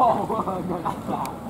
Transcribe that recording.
Oh,